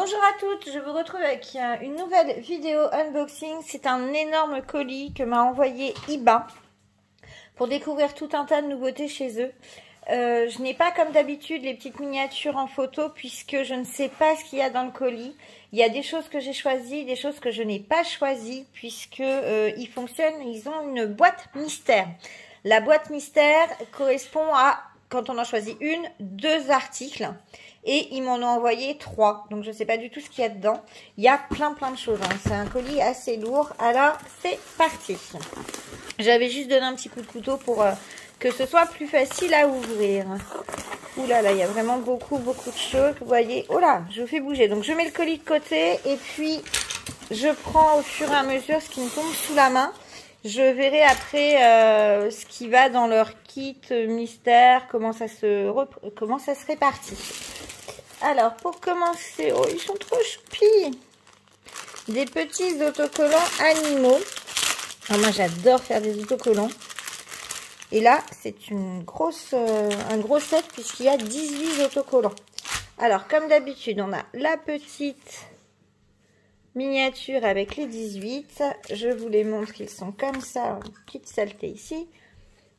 Bonjour à toutes, je vous retrouve avec euh, une nouvelle vidéo unboxing. C'est un énorme colis que m'a envoyé Iba pour découvrir tout un tas de nouveautés chez eux. Euh, je n'ai pas comme d'habitude les petites miniatures en photo puisque je ne sais pas ce qu'il y a dans le colis. Il y a des choses que j'ai choisies, des choses que je n'ai pas choisies puisque euh, ils fonctionnent, ils ont une boîte mystère. La boîte mystère correspond à, quand on en choisit une, deux articles. Et ils m'en ont envoyé trois. Donc je ne sais pas du tout ce qu'il y a dedans. Il y a plein plein de choses. Hein. C'est un colis assez lourd. Alors c'est parti. J'avais juste donné un petit coup de couteau pour euh, que ce soit plus facile à ouvrir. Ouh là là, il y a vraiment beaucoup beaucoup de choses. Vous voyez, oh là, je vous fais bouger. Donc je mets le colis de côté et puis je prends au fur et à mesure ce qui me tombe sous la main. Je verrai après euh, ce qui va dans leur kit mystère, comment ça se, comment ça se répartit. Alors, pour commencer, oh, ils sont trop choupis. Des petits autocollants animaux. Moi, j'adore faire des autocollants. Et là, c'est une grosse, euh, un gros set puisqu'il y a 18 autocollants. Alors, comme d'habitude, on a la petite miniature avec les 18. Je vous les montre, ils sont comme ça, une petite saleté ici.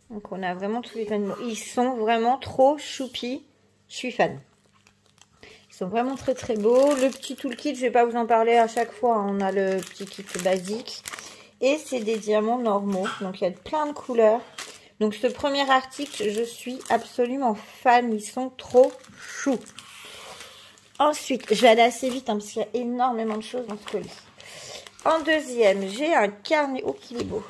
Donc, on a vraiment tous les animaux. Ils sont vraiment trop choupis. Je suis fan sont vraiment très très beaux. Le petit toolkit, je vais pas vous en parler à chaque fois. Hein. On a le petit kit basique. Et c'est des diamants normaux. Donc il y a plein de couleurs. Donc ce premier article, je suis absolument fan. Ils sont trop choux. Ensuite, je vais aller assez vite hein, parce qu'il y a énormément de choses dans ce colis. En deuxième, j'ai un carnet. Oh, qu'il est beau.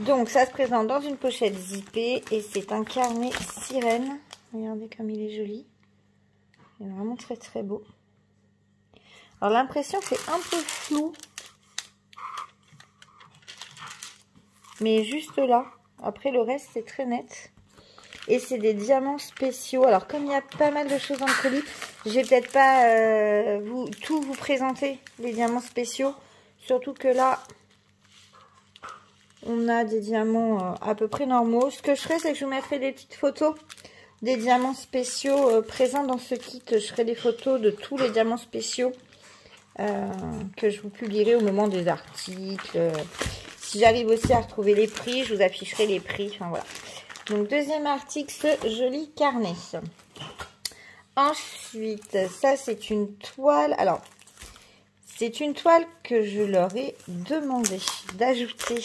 Donc, ça se présente dans une pochette zippée et c'est un carnet sirène. Regardez comme il est joli. Il est vraiment très très beau. Alors l'impression c'est un peu flou. Mais juste là. Après le reste c'est très net. Et c'est des diamants spéciaux. Alors comme il y a pas mal de choses dans le colis, je vais peut-être pas euh, tout vous présenter, les diamants spéciaux. Surtout que là, on a des diamants euh, à peu près normaux. Ce que je ferai, c'est que je vous mettrai des petites photos des diamants spéciaux euh, présents dans ce kit. Je ferai des photos de tous les diamants spéciaux euh, que je vous publierai au moment des articles. Si j'arrive aussi à retrouver les prix, je vous afficherai les prix. Enfin voilà. Donc deuxième article, ce joli carnet. Ensuite, ça c'est une toile. Alors, c'est une toile que je leur ai demandé d'ajouter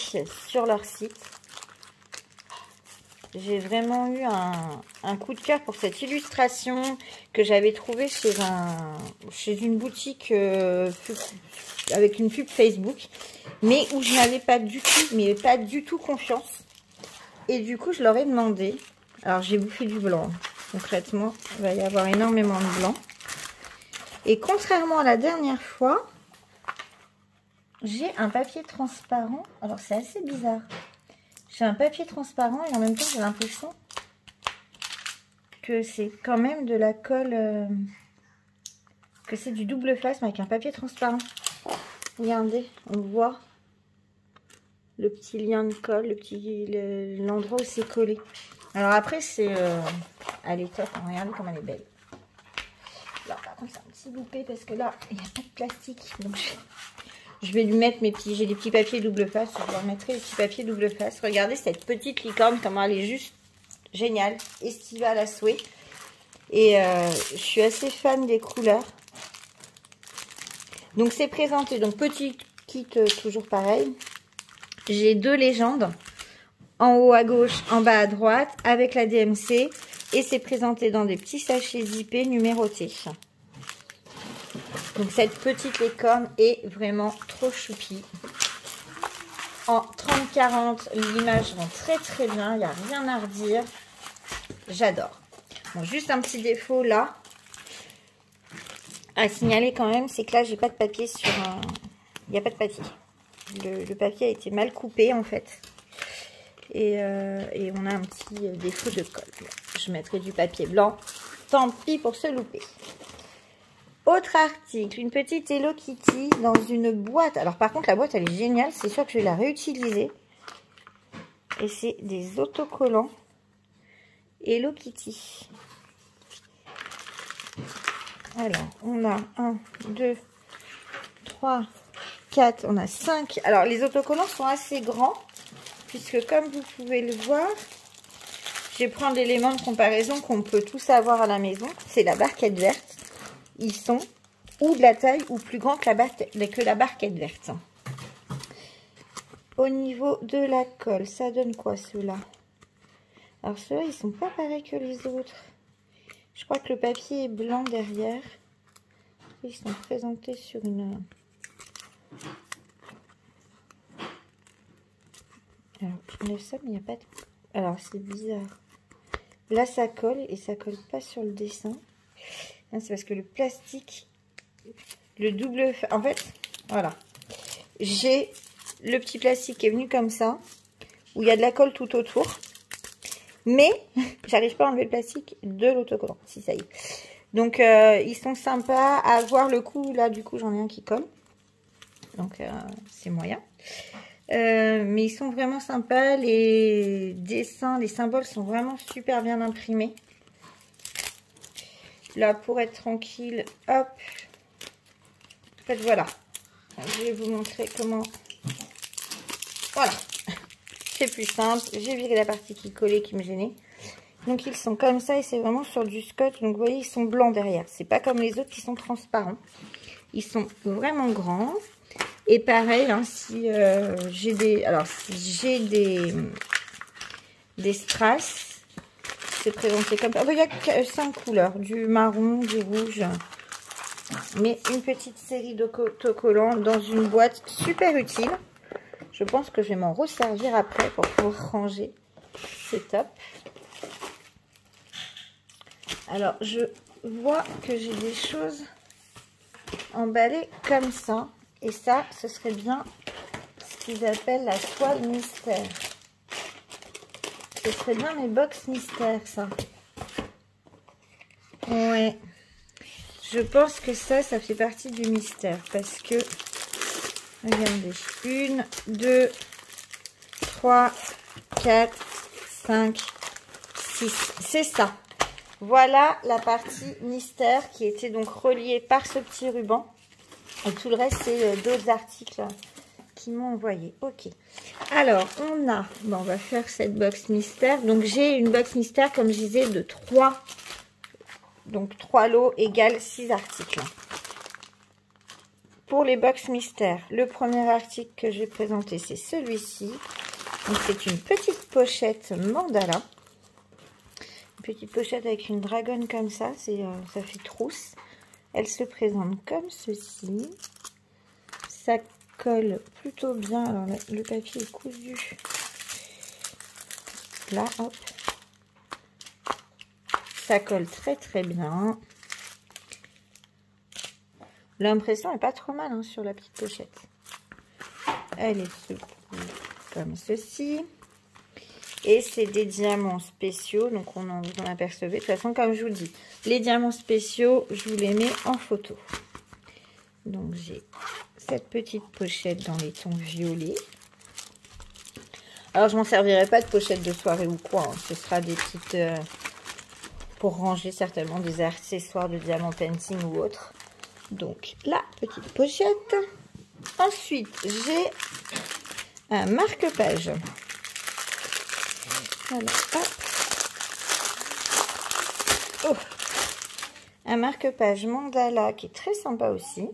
sur leur site. J'ai vraiment eu un, coup de cœur pour cette illustration que j'avais trouvée chez, un, chez une boutique euh, avec une pub Facebook, mais où je n'avais pas du tout, mais pas du tout confiance. Et du coup, je leur ai demandé. Alors, j'ai bouffé du blanc. Concrètement, il va y avoir énormément de blanc. Et contrairement à la dernière fois, j'ai un papier transparent. Alors, c'est assez bizarre. J'ai un papier transparent et en même temps j'ai l'impression que c'est quand même de la colle, euh, que c'est du double face mais avec un papier transparent. Regardez, on voit le petit lien de colle, le petit l'endroit où c'est collé. Alors après c'est, euh, elle est top, hein. regardez comme elle est belle. Alors par contre c'est un petit loupé parce que là il n'y a pas de plastique donc je vais lui mettre mes petits, j'ai des petits papiers double face, je leur mettrai les petits papiers double face. Regardez cette petite licorne, comment elle est juste géniale, estivale à souhait. Et euh, je suis assez fan des couleurs. Donc c'est présenté, donc petit kit euh, toujours pareil. J'ai deux légendes, en haut à gauche, en bas à droite, avec la DMC. Et c'est présenté dans des petits sachets zippés numérotés. Donc cette petite licorne est vraiment trop choupie. En 30-40, l'image rend très très bien, il n'y a rien à redire. J'adore. Juste un petit défaut là. À signaler quand même, c'est que là, j'ai pas de papier sur un... Il n'y a pas de papier. Le, papier a été mal coupé en fait. Et, euh, et on a un petit défaut de colle. Je mettrai du papier blanc. Tant pis pour se louper. Autre article, une petite Hello Kitty dans une boîte. Alors par contre, la boîte, elle est géniale. C'est sûr que je vais la réutiliser. Et c'est des autocollants Hello Kitty. Alors, on a 1, 2, 3, 4, on a 5. Alors, les autocollants sont assez grands, puisque comme vous pouvez le voir, je prendre l'élément de comparaison qu'on peut tous avoir à la maison. C'est la barquette verte. Ils sont ou de la taille ou plus grands que la, que la barquette verte. Au niveau de la colle, ça donne quoi ceux-là? Alors ceux-là, ils sont pas pareils que les autres. Je crois que le papier est blanc derrière. Ils sont présentés sur une... Alors, je ça, mais il n'y a pas de... Alors, c'est bizarre. Là, ça colle et ça colle pas sur le dessin. C'est parce que le plastique, le double... En fait, voilà. J'ai le petit plastique qui est venu comme ça, où il y a de la colle tout autour. Mais, j'arrive pas à enlever le plastique de l'autocollant. Si, ça y est. Donc, euh, ils sont sympas à voir le coup. Là, du coup, j'en ai un qui colle. Donc, euh, c'est moyen. Euh, mais ils sont vraiment sympas. Les dessins, les symboles sont vraiment super bien imprimés. Là, pour être tranquille, hop. En fait, voilà. Je vais vous montrer comment... Voilà. C'est plus simple. J'ai viré la partie qui collait, qui me gênait. Donc, ils sont comme ça et c'est vraiment sur du scotch. Donc, vous voyez, ils sont blancs derrière. C'est pas comme les autres qui sont transparents. Ils sont vraiment grands. Et pareil, hein, si euh, j'ai des, alors si j'ai des des strass, c'est présenté comme ça. il y a cinq couleurs, du marron, du rouge, mais une petite série d'autocollants dans une boîte super utile. Je pense que je vais m'en resservir après pour pouvoir ranger. C'est top. Alors, je vois que j'ai des choses emballées comme ça. Et ça, ce serait bien ce qu'ils appellent la toile mystère. Ce serait bien mes box mystères, ça. Ouais. Je pense que ça, ça fait partie du mystère. Parce que, regardez, une, deux, trois, quatre, cinq, six. C'est ça. Voilà la partie mystère qui était donc reliée par ce petit ruban. Et tout le reste, c'est euh, d'autres articles qui m'ont envoyé. Ok. Alors, on a... Bon, on va faire cette box mystère. Donc, j'ai une box mystère, comme je disais, de 3. Donc, 3 lots égale 6 articles. Pour les box mystères, le premier article que je vais présenter, c'est celui-ci. C'est une petite pochette mandala. Une petite pochette avec une dragonne comme ça. euh, ça fait trousse. Elle se présente comme ceci. Ça plutôt bien. Alors, le papier est cousu. Là, hop. Ça colle très très bien. L'impression est pas trop mal hein, sur la petite pochette. Elle est comme ceci. Et c'est des diamants spéciaux, donc on en, vous en apercevez. De toute façon, comme je vous dis, les diamants spéciaux, je vous les mets en photo. Donc j'ai cette petite pochette dans les tons violets. Alors je m'en servirai pas de pochette de soirée ou quoi. Hein. Ce sera des petites... Euh, pour ranger certainement des accessoires de diamant painting ou autre. Donc la petite pochette. Ensuite j'ai un marque-page. Oh. Un marque-page mandala qui est très sympa aussi.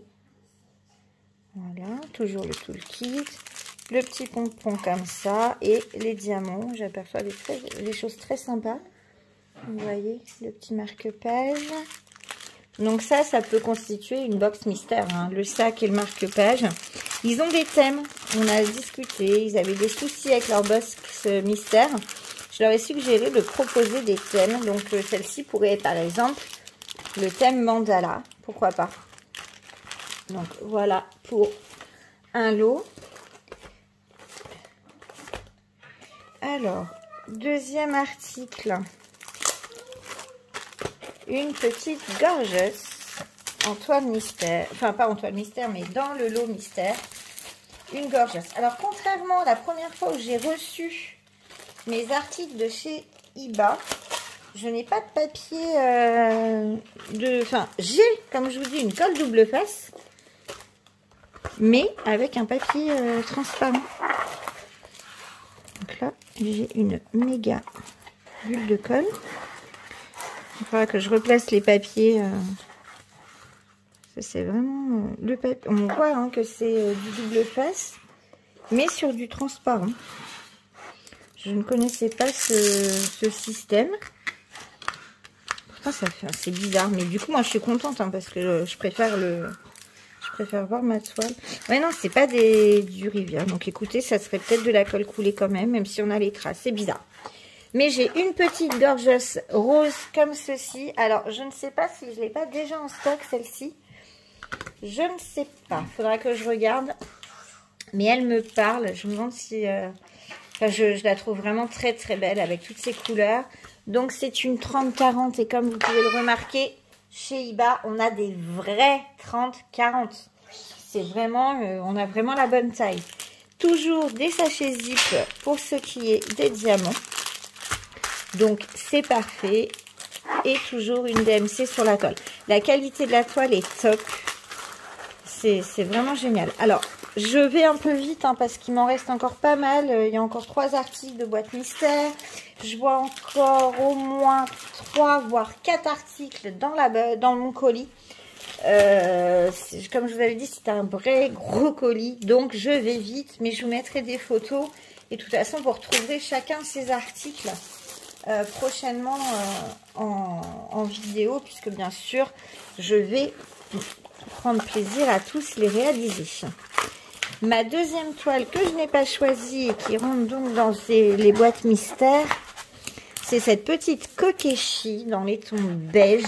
Voilà, toujours le toolkit. Le petit pompon comme ça. Et les diamants. J'aperçois des, choses très sympas. Vous voyez, le petit marque-page. Donc ça, ça peut constituer une box mystère. Hein. Le sac et le marque-page. Ils ont des thèmes. On a discuté. Ils avaient des soucis avec leur box mystère. Je leur ai suggéré de proposer des thèmes. Donc, euh, celle-ci pourrait être, par exemple, le thème mandala. Pourquoi pas? Donc, voilà pour un lot. Alors, deuxième article. Une petite gorgeuse. Antoine Mystère. Enfin, pas Antoine Mystère, mais dans le lot Mystère. Une gorgeuse. Alors, contrairement à la première fois où j'ai reçu mes articles de chez Iba. je n'ai pas de papier euh, de... Enfin, j'ai, comme je vous dis, une colle double face. Mais avec un papier euh, transparent. Donc là, j'ai une méga bulle de colle. Il faudra que je replace les papiers. Euh, c'est vraiment le papier. On voit hein, que c'est du double face, mais sur du transparent. Je ne connaissais pas ce, système. Pourtant, ça fait assez bizarre. Mais du coup, moi, je suis contente hein, parce que je préfère le... Je préfère voir ma toile. Ouais, non, c'est pas du rivière. Donc, écoutez, ça serait peut-être de la colle coulée quand même, même si on a les traces. C'est bizarre. Mais j'ai une petite gorgeuse rose comme ceci. Alors, je ne sais pas si je ne l'ai pas déjà en stock, celle-ci. Je ne sais pas. Il faudra que je regarde. Mais elle me parle. Je me demande si... Euh, je, la trouve vraiment très très belle avec toutes ces couleurs. Donc c'est une 30-40 et comme vous pouvez le remarquer, chez Iba, on a des vrais 30-40. C'est vraiment, euh, on a vraiment la bonne taille. Toujours des sachets zip pour ce qui est des diamants. Donc c'est parfait. Et toujours une DMC sur la toile. La qualité de la toile est top. C'est vraiment génial. Alors, je vais un peu vite hein, parce qu'il m'en reste encore pas mal. Euh, il y a encore trois articles de boîte mystère. Je vois encore au moins trois voire quatre articles dans, mon colis. Euh, comme je vous avais dit, c'est un vrai gros colis. Donc je vais vite, mais je vous mettrai des photos. Et de toute façon, vous retrouverez chacun ces articles euh, prochainement en, en vidéo. Puisque bien sûr, je vais prendre plaisir à tous les réaliser. Ma deuxième toile que je n'ai pas choisie et qui rentre donc dans les boîtes mystères, c'est cette petite Kokeshi dans les tons beige.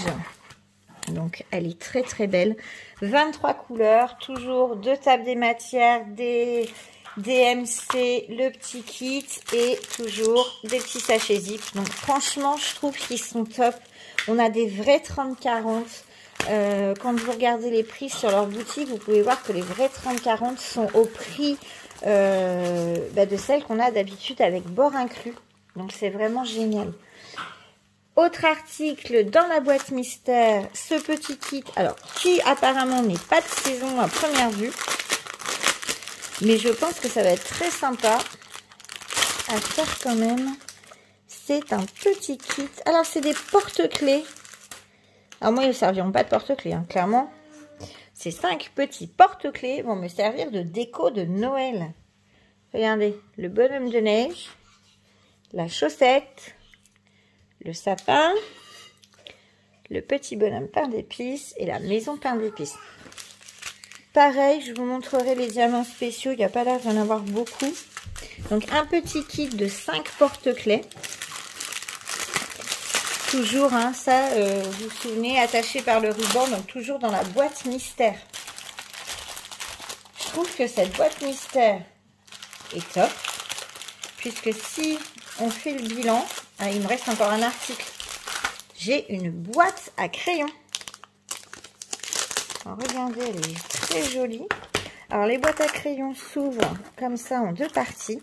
Donc, elle est très très belle. 23 couleurs, toujours deux tables des matières, des DMC, le petit kit et toujours des petits sachets zip. Donc, franchement, je trouve qu'ils sont top. On a des vrais 30-40. Euh, quand vous regardez les prix sur leur boutique, vous pouvez voir que les vrais 30-40 sont au prix euh, bah, de celles qu'on a d'habitude avec bord inclus. Donc c'est vraiment génial. Autre article dans la boîte mystère, ce petit kit, alors qui apparemment n'est pas de saison à première vue, mais je pense que ça va être très sympa à faire quand même. C'est un petit kit. Alors c'est des porte-clés alors moi, ils ne serviront pas de porte-clés, hein, clairement. Ces cinq petits porte-clés vont me servir de déco de Noël. Regardez, le bonhomme de neige, la chaussette, le sapin, le petit bonhomme pain d'épices et la maison pain d'épices. Pareil, je vous montrerai les diamants spéciaux. Il n'y a pas l'air d'en avoir beaucoup. Donc, un petit kit de 5 porte-clés toujours, hein, ça, euh, vous vous souvenez, attaché par le ruban, donc toujours dans la boîte mystère. Je trouve que cette boîte mystère est top, puisque si on fait le bilan, ah, il me reste encore un article. J'ai une boîte à crayons. regardez, elle est très jolie. Alors, les boîtes à crayons s'ouvrent comme ça en deux parties.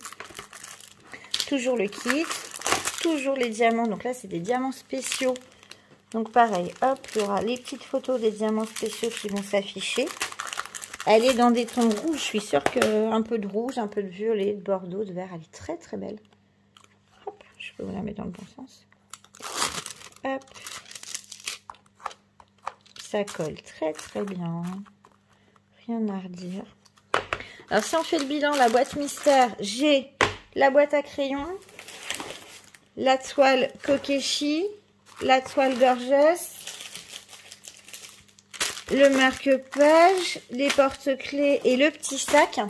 Toujours le kit, toujours les diamants. Donc là, c'est des diamants spéciaux. Donc pareil, hop, il y aura les petites photos des diamants spéciaux qui vont s'afficher. Elle est dans des tons rouges. Je suis sûre qu'un peu de rouge, un peu de violet, de bordeaux, de vert. Elle est très très belle. Hop, je peux vous la mettre dans le bon sens. Hop. Ça colle très très bien. Rien à redire. Alors si on fait le bilan, la boîte mystère, j'ai la boîte à crayons, la toile Kokeshi, la toile gorgeous, le marque-page, les porte-clés et le petit sac.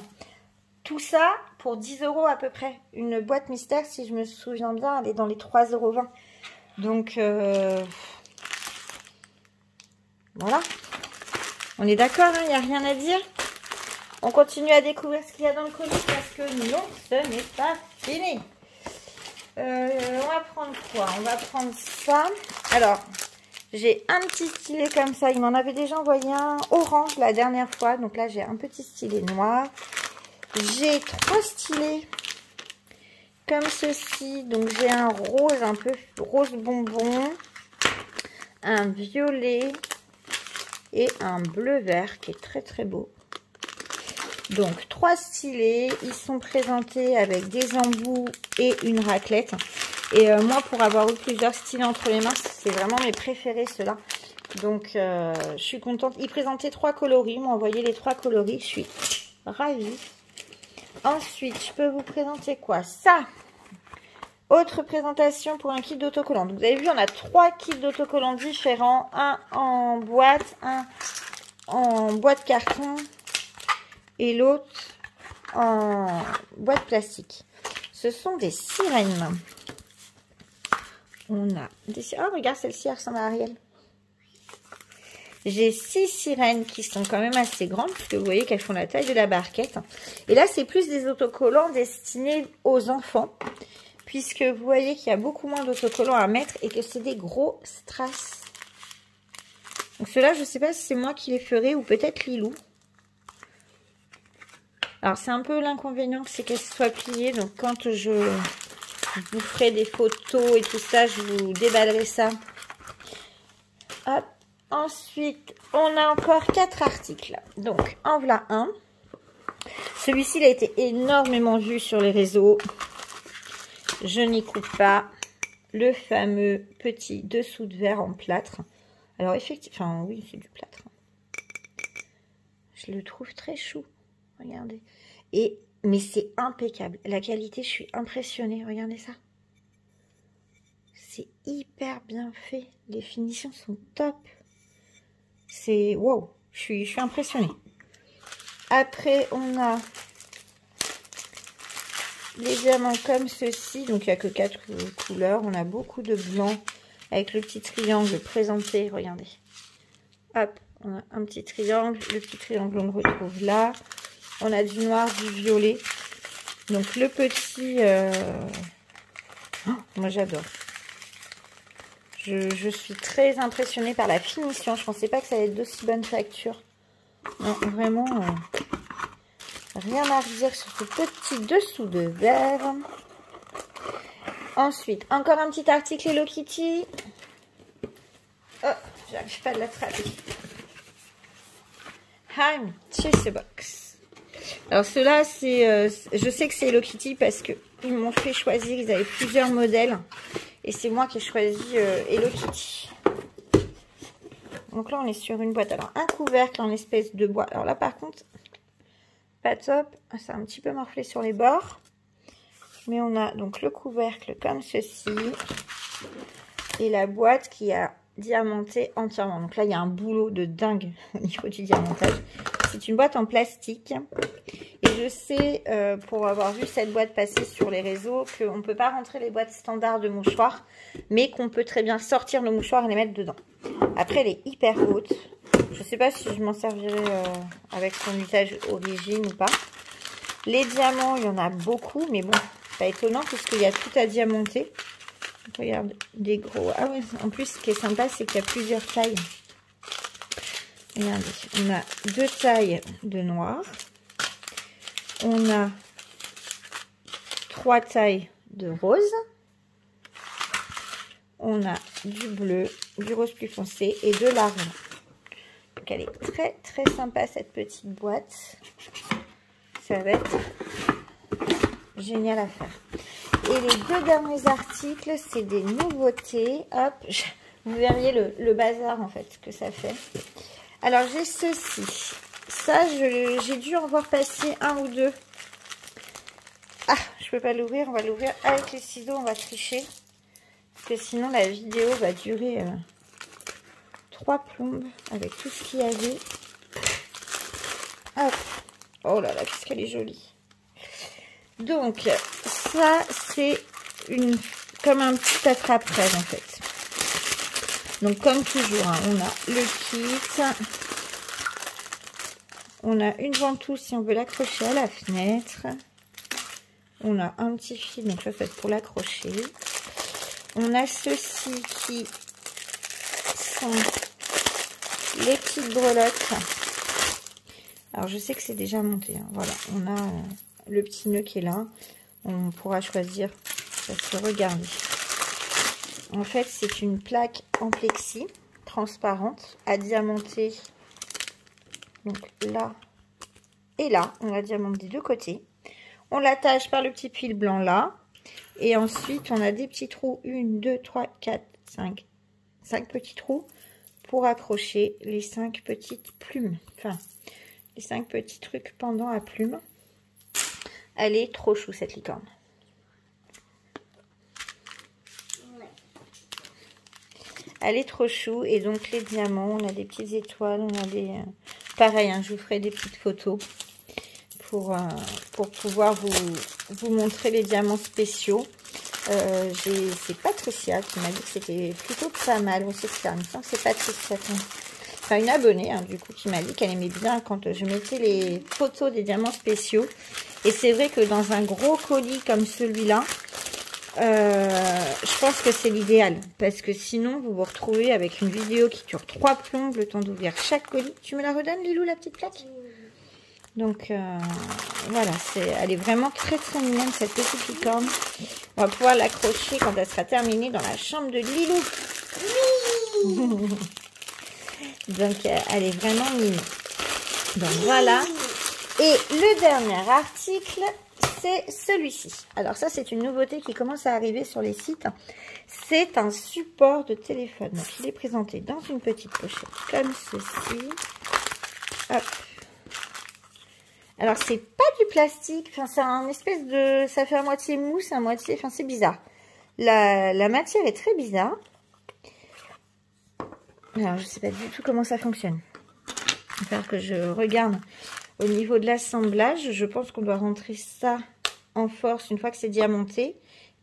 Tout ça pour 10 euros à peu près. Une boîte mystère, si je me souviens bien, elle est dans les 3,20 euros. Donc, euh, voilà. On est d'accord, il hein, n'y a rien à dire. On continue à découvrir ce qu'il y a dans le colis parce que non, ce n'est pas fini. Euh, on va prendre quoi? On va prendre ça. Alors, j'ai un petit stylet comme ça. Il m'en avait déjà envoyé un orange la dernière fois. Donc là, j'ai un petit stylet noir. J'ai trois stylets comme ceci. Donc j'ai un rose, un peu rose bonbon, un violet et un bleu vert qui est très très beau. Donc trois stylés, ils sont présentés avec des embouts et une raclette. Et euh, moi pour avoir eu plusieurs styles entre les mains, c'est vraiment mes préférés ceux-là. Donc euh, je suis contente. Ils présentaient trois coloris, m'ont envoyé les trois coloris, je suis ravie. Ensuite, je peux vous présenter quoi? Ça autre présentation pour un kit d'autocollants. Vous avez vu, on a trois kits d'autocollants différents. Un en boîte, un en boîte carton et l'autre en boîte plastique. Ce sont des sirènes. On a des sirènes. Oh, regarde, celle-ci, ressemble à Ariel. J'ai six sirènes qui sont quand même assez grandes, puisque vous voyez qu'elles font la taille de la barquette. Et là, c'est plus des autocollants destinés aux enfants puisque vous voyez qu'il y a beaucoup moins d'autocollants à mettre et que c'est des gros strass. Donc ceux-là, je ne sais pas si c'est moi qui les ferai ou peut-être Lilou. Alors c'est un peu l'inconvénient, c'est qu'elles soient pliées. Donc quand je vous ferai des photos et tout ça, je vous déballerai ça. Hop. Ensuite, on a encore quatre articles. Donc, en voilà un. Celui-ci, il a été énormément vu sur les réseaux je n'y coupe pas le fameux petit dessous de verre en plâtre. Alors effectivement, oui, c'est du plâtre. Je le trouve très chou. Regardez. Et mais c'est impeccable. La qualité, je suis impressionnée. Regardez ça. C'est hyper bien fait. Les finitions sont top. C'est wow. Je suis, je suis impressionnée. Après, on a les diamants comme ceci. Donc, il n'y a que quatre couleurs. On a beaucoup de blanc avec le petit triangle présenté. Regardez. Hop, on a un petit triangle. Le petit triangle, on le retrouve là. On a du noir, du violet. Donc, le petit... Euh, oh, moi, j'adore. Je, suis très impressionnée par la finition. Je ne pensais pas que ça allait être d'aussi bonne facture. Non, vraiment... Euh, Rien à dire sur ce petit dessous de verre. Ensuite, encore un petit article Hello Kitty. Oh, j'arrive pas à l'attraper. I'm Cheese Box. Alors c'est, euh, je sais que c'est Hello Kitty parce que ils m'ont fait choisir. Ils avaient plusieurs modèles et c'est moi qui ai choisi euh, Hello Kitty. Donc là, on est sur une boîte. Alors un couvercle en espèce de bois. Alors là, par contre, pas top. C'est un petit peu morflé sur les bords. Mais on a donc le couvercle comme ceci. Et la boîte qui a diamanté entièrement. Donc là, il y a un boulot de dingue au niveau du diamantage. C'est une boîte en plastique. Et je sais, euh, pour avoir vu cette boîte passer sur les réseaux, qu'on ne peut pas rentrer les boîtes standards de mouchoirs, mais qu'on peut très bien sortir le mouchoir et les mettre dedans. Après, elle est hyper haute. Je ne sais pas si je m'en servirai euh, avec son usage origine ou pas. Les diamants, il y en a beaucoup, mais bon, pas étonnant puisqu'il y a tout à diamanter. Regarde, des gros. Ah ouais, en plus, ce qui est sympa, c'est qu'il y a plusieurs tailles. Regardez, on a deux tailles de noir. On a trois tailles de rose. On a du bleu, du rose plus foncé et de l'argent. Donc elle est très très sympa cette petite boîte. Ça va être génial à faire. Et les deux derniers articles, c'est des nouveautés. Hop, vous verriez le, bazar en fait que ça fait. Alors j'ai ceci. Ça, j'ai dû en voir passer un ou deux. Ah, je peux pas l'ouvrir. On va l'ouvrir avec les ciseaux. On va tricher. Parce que sinon la vidéo va durer... Euh, trois plombes avec tout ce qu'il y avait. Oh là là, qu'est-ce qu'elle est jolie. Donc, ça, c'est une comme un petit attrape-rêve, en fait. Donc, comme toujours, hein, on a le kit. On a une ventouse si on veut l'accrocher à la fenêtre. On a un petit fil, donc ça, c'est pour l'accrocher. On a ceux-ci qui sont les petites brelottes. Alors, je sais que c'est déjà monté. Hein. Voilà, on a euh, le petit nœud qui est là. on pourra choisir. Parce que regardez. En fait, c'est une plaque en plexi transparente à diamanter. Donc là et là, on la diamante des deux côtés. On l'attache par le petit fil blanc là. Et ensuite, on a des petits trous. 1, 2, 3, 4, 5. 5 petits trous pour accrocher les 5 petites plumes. Enfin, les 5 petits trucs pendant à plumes. Elle est trop chou cette licorne. Elle est trop chou. Et donc les diamants, on a des petites étoiles, on a des... Euh, pareil, hein, je vous ferai des petites photos pour, euh, pouvoir vous, montrer les diamants spéciaux. Euh, c'est Patricia qui m'a dit que c'était plutôt pas mal. c'est ça, c'est Patricia. Enfin, une abonnée, hein, du coup, qui m'a dit qu'elle aimait bien quand je mettais les photos des diamants spéciaux. Et c'est vrai que dans un gros colis comme celui-là, euh, je pense que c'est l'idéal. Parce que sinon, vous vous retrouvez avec une vidéo qui dure trois plombes, le temps d'ouvrir chaque colis. Tu me la redonnes, Lilou, la petite plaque? Donc, euh, voilà. Elle est vraiment très, très mignonne, cette petite licorne. On va pouvoir l'accrocher quand elle sera terminée dans la chambre de Lilou. Donc, euh, elle est vraiment mignonne. Donc, voilà. Et le dernier article, c'est celui-ci. Alors ça, c'est une nouveauté qui commence à arriver sur les sites. C'est un support de téléphone. Donc, il est présenté dans une petite pochette comme ceci. Hop. Alors, c'est pas du plastique. Enfin, c'est un espèce de... Ça fait à moitié mousse, à moitié... Enfin, c'est bizarre. La, matière est très bizarre. Alors, je sais pas du tout comment ça fonctionne. Il va que je regarde au niveau de l'assemblage, je pense qu'on doit rentrer ça en force une fois que c'est diamanté.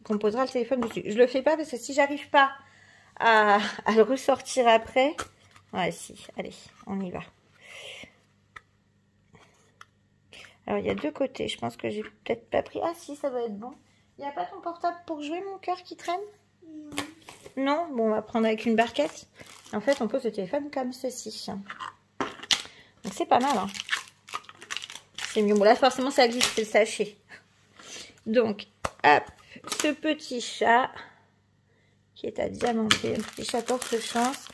Qu'on posera le téléphone dessus. Je le fais pas parce que si j'arrive pas à, le ressortir après... Ouais, si. Allez, on y va. Alors, il y a deux côtés. Je pense que j'ai peut-être pas pris... Ah si, ça va être bon. Il n'y a pas ton portable pour jouer, mon cœur, qui traîne? Non? Bon, on va prendre avec une barquette. En fait, on pose le téléphone comme ceci. Donc, c'est pas mal, hein c'est mieux. Bon, là, forcément, ça glisse, c'est le sachet. Donc, hop, ce petit chat qui est à diamanter, un petit chat porte chance.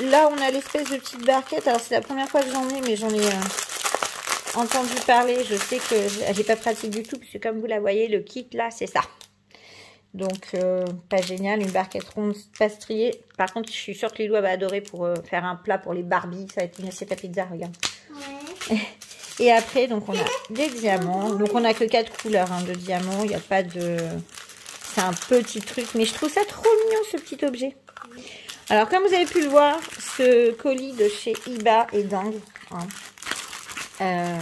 Là, on a l'espèce de petite barquette. Alors, c'est la première fois que j'en ai, mais j'en ai euh, entendu parler. Je sais que elle n'est pas pratique du tout, puisque comme vous la voyez, le kit, là, c'est ça. Donc, euh, pas génial. Une barquette ronde, pastrier. Par contre, je suis sûre que Lilou va adorer pour euh, faire un plat pour les Barbies. Ça va être une assiette à pizza, regarde. Ouais. Et après, donc on a des diamants. Donc on a que quatre couleurs hein, de diamants. Il n'y a pas de... C'est un petit truc. Mais je trouve ça trop mignon, ce petit objet. Alors, comme vous avez pu le voir, ce colis de chez Iba est dingue. Hein. Euh,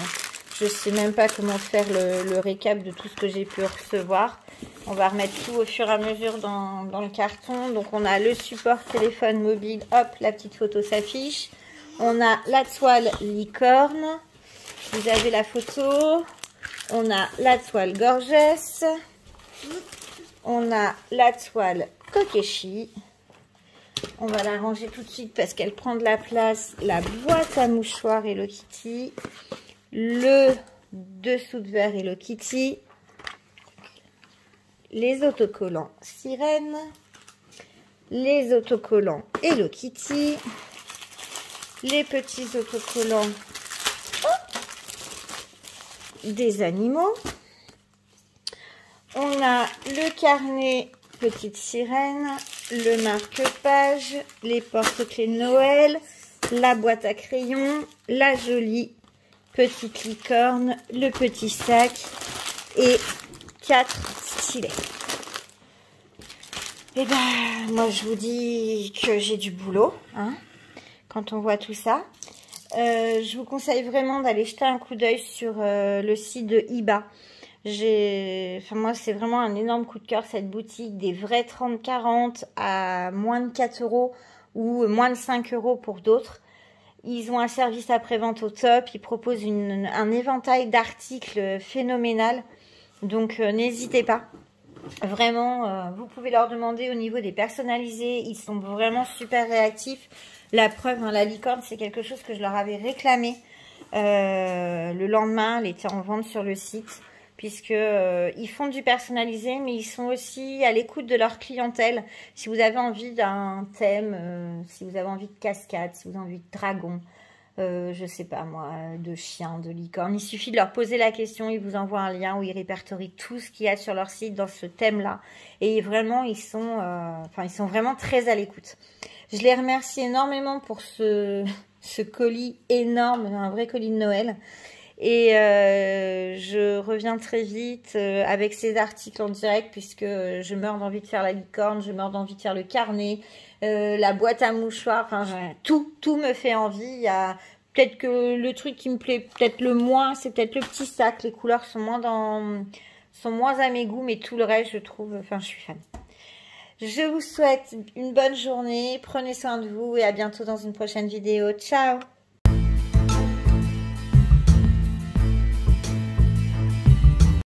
je sais même pas comment faire le, récap de tout ce que j'ai pu recevoir. On va remettre tout au fur et à mesure dans, le carton. Donc, on a le support téléphone mobile. Hop, la petite photo s'affiche. On a la toile licorne. Vous avez la photo. On a la toile Gorgesse. On a la toile Kokeshi. On va la ranger tout de suite parce qu'elle prend de la place. La boîte à mouchoirs Hello Kitty. Le dessous de verre Hello Kitty. Les autocollants Sirène. Les autocollants Hello Kitty. Les petits autocollants des animaux. On a le carnet Petite Sirène, le marque-page, les porte-clés de Noël, la boîte à crayons, la jolie petite licorne, le petit sac et quatre stylets. Et eh ben, moi je vous dis que j'ai du boulot, hein, quand on voit tout ça. Euh, je vous conseille vraiment d'aller jeter un coup d'œil sur euh, le site de Iba. Moi, c'est vraiment un énorme coup de cœur, cette boutique. Des vrais 30-40 à moins de 4 euros ou moins de 5 euros pour d'autres. Ils ont un service après-vente au top. Ils proposent un éventail d'articles phénoménal. Donc, euh, n'hésitez pas. Vraiment, vous pouvez leur demander au niveau des personnalisés. Ils sont vraiment super réactifs. La preuve, hein, la licorne, c'est quelque chose que je leur avais réclamé. Euh, le lendemain, elle était en vente sur le site. puisque ils font du personnalisé, mais ils sont aussi à l'écoute de leur clientèle. Si vous avez envie d'un thème, si vous avez envie de cascade, si vous avez envie de dragon, euh, je sais pas moi, de chiens, de licornes. Il suffit de leur poser la question, ils vous envoient un lien où ils répertorient tout ce qu'il y a sur leur site dans ce thème-là. Et vraiment, ils sont, euh, ils sont vraiment très à l'écoute. Je les remercie énormément pour ce, colis énorme, un vrai colis de Noël. Et euh, je reviens très vite euh, avec ces articles en direct puisque je meurs d'envie de faire la licorne, je meurs d'envie de faire le carnet, euh, la boîte à mouchoirs, enfin tout, tout me fait envie. Il y a peut-être que le truc qui me plaît peut-être le moins, c'est peut-être le petit sac. Les couleurs sont moins dans, sont moins à mes goûts, mais tout le reste, je trouve, enfin, je suis fan. Je vous souhaite une bonne journée, prenez soin de vous et à bientôt dans une prochaine vidéo. Ciao